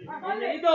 नहीं तो।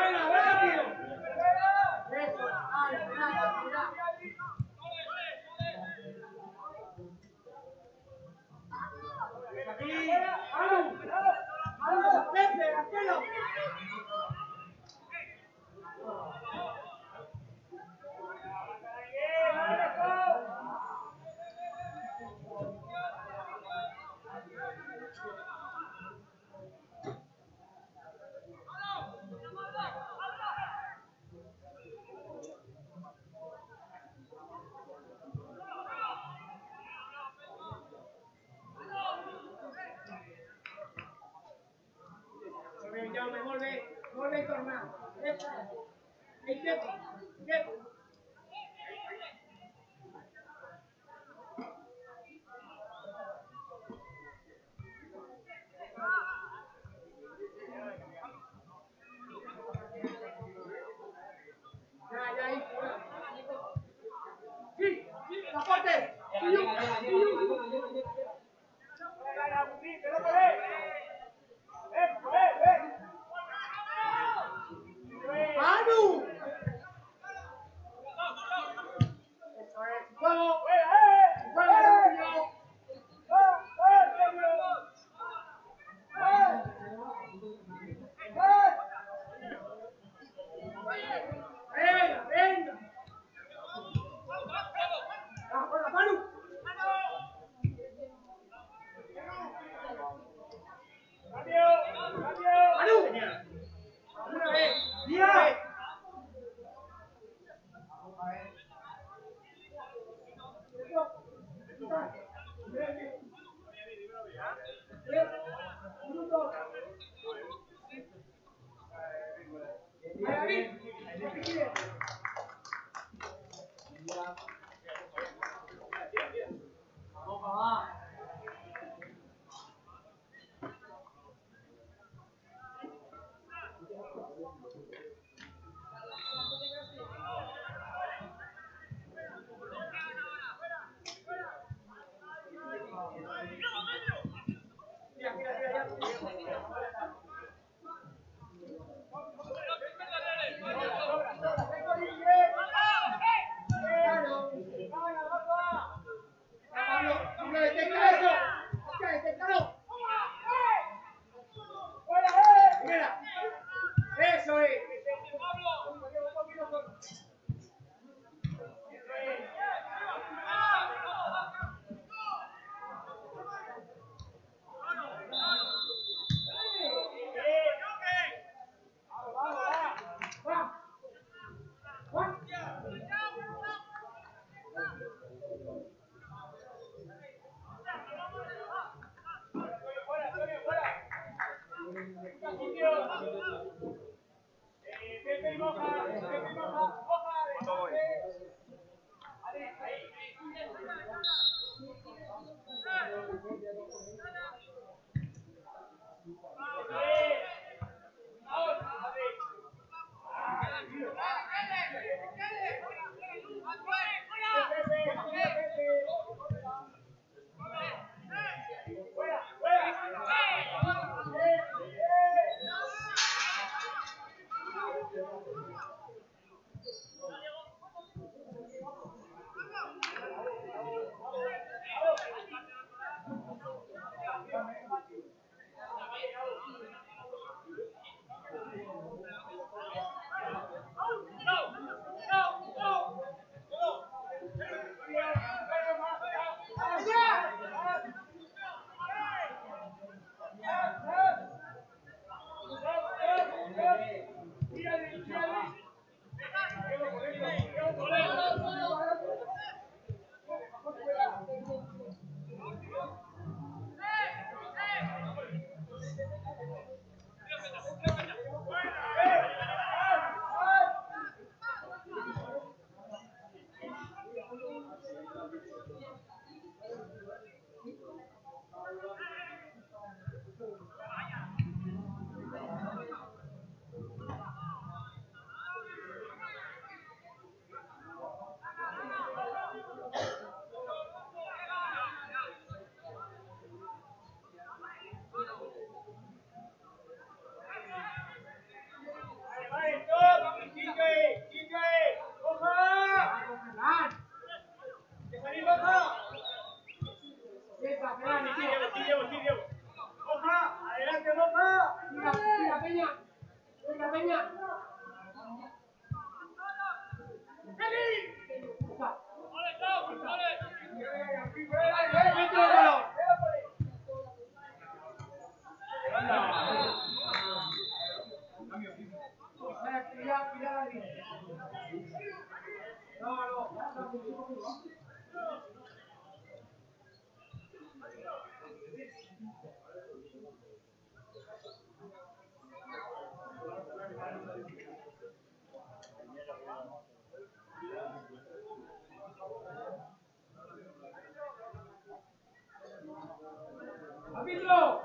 ¡Árbitro!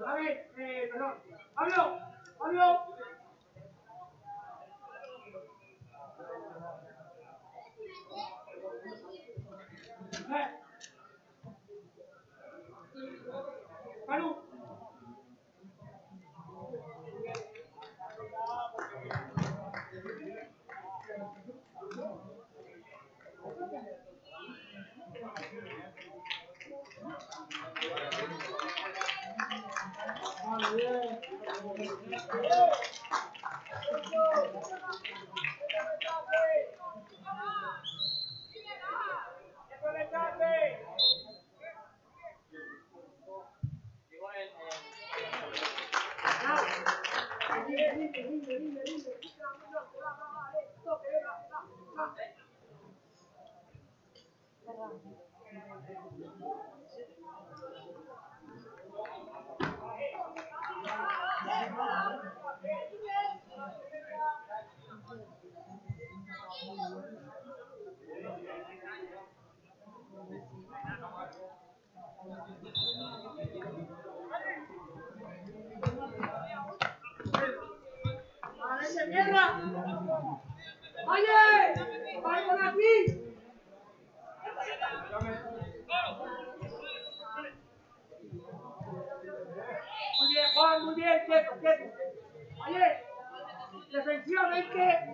David, eh, perdón. ¡Pablo! ¡Pablo! ¡Oye! direzione che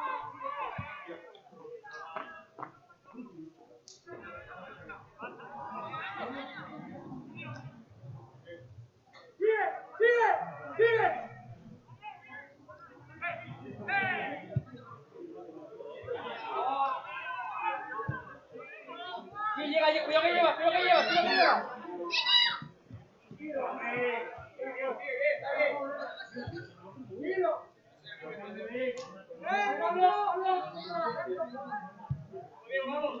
vamos.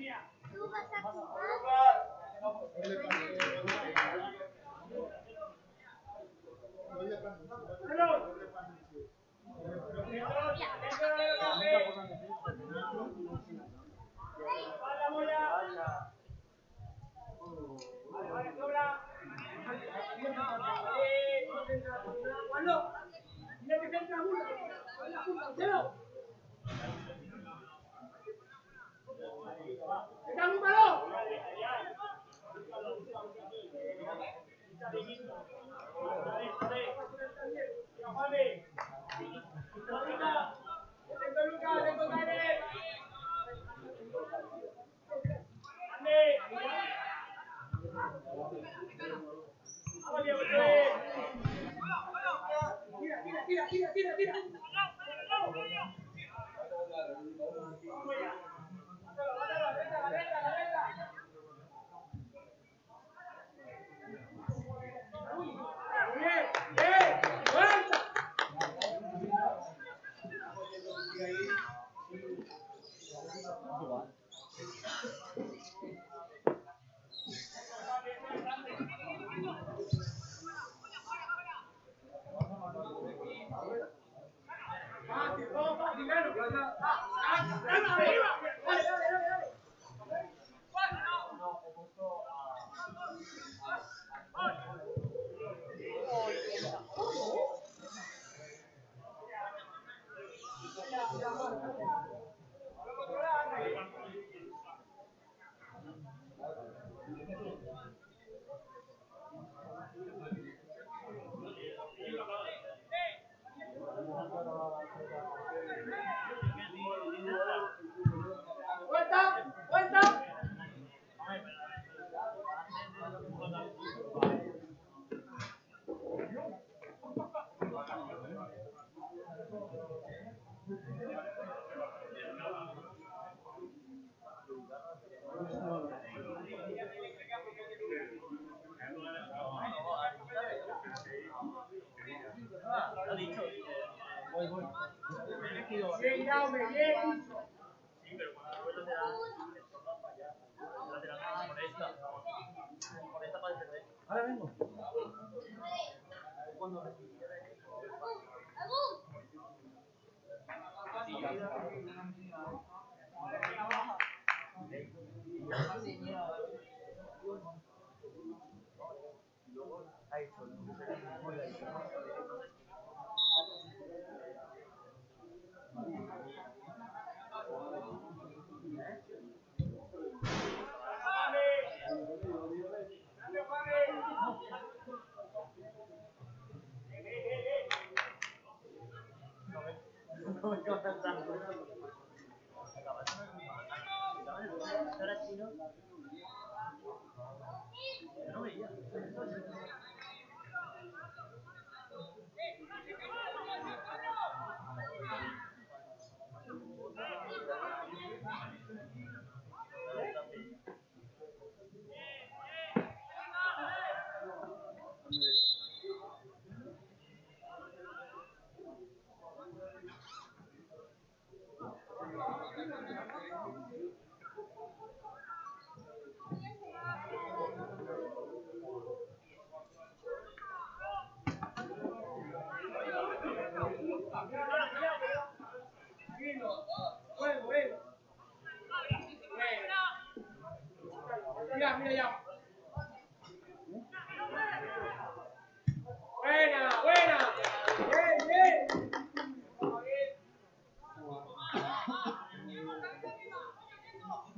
Tuba tá com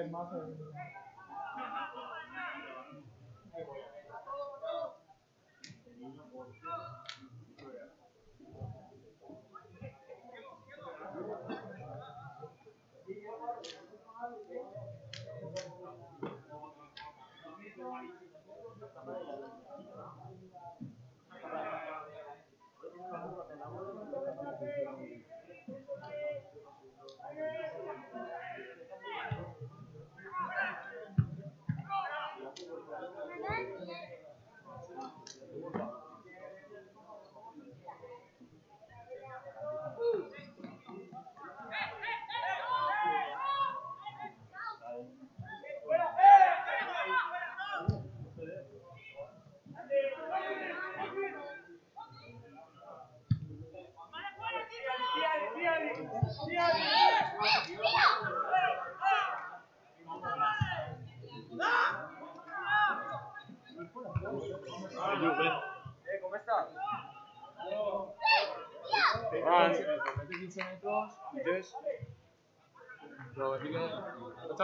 el mazo.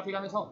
pirámide son?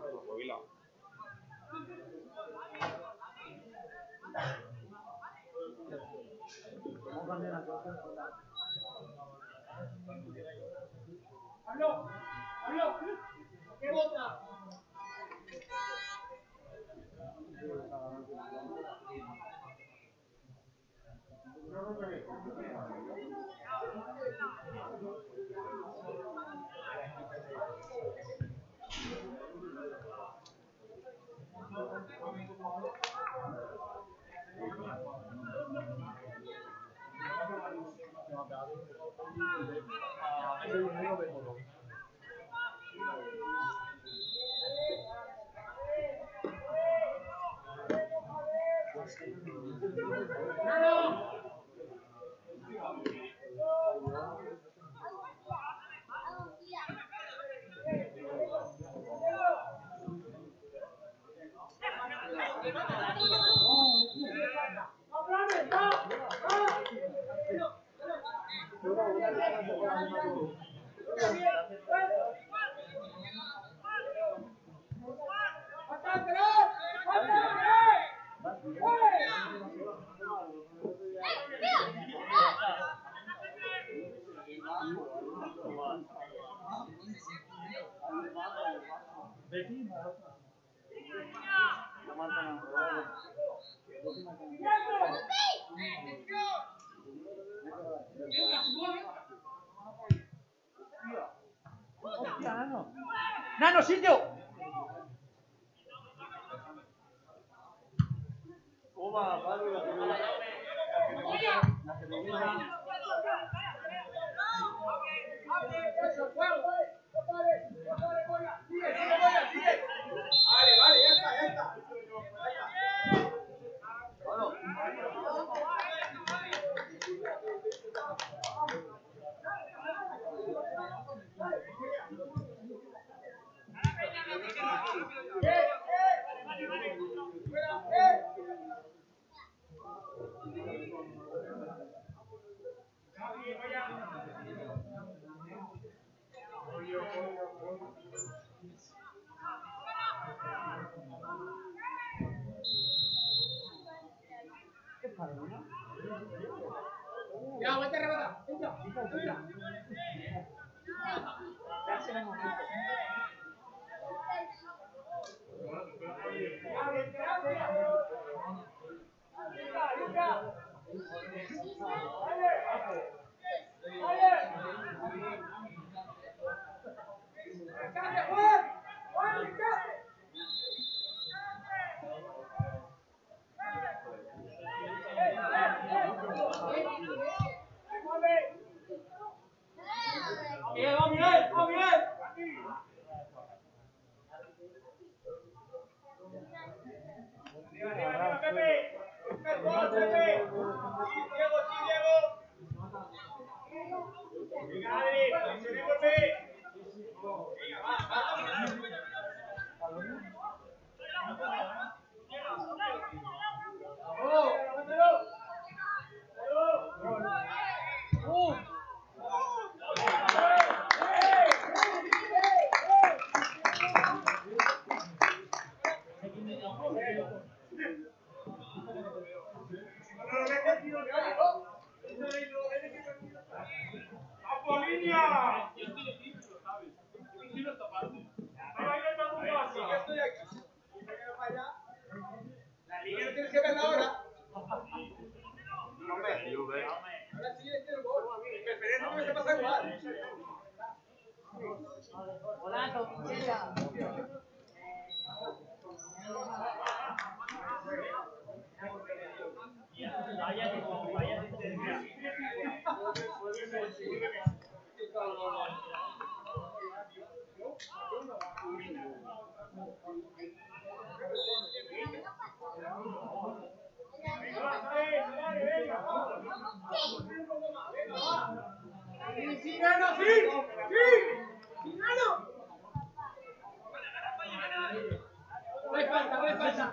を信じよオーバーバルが出る。Pues falta, pues falta.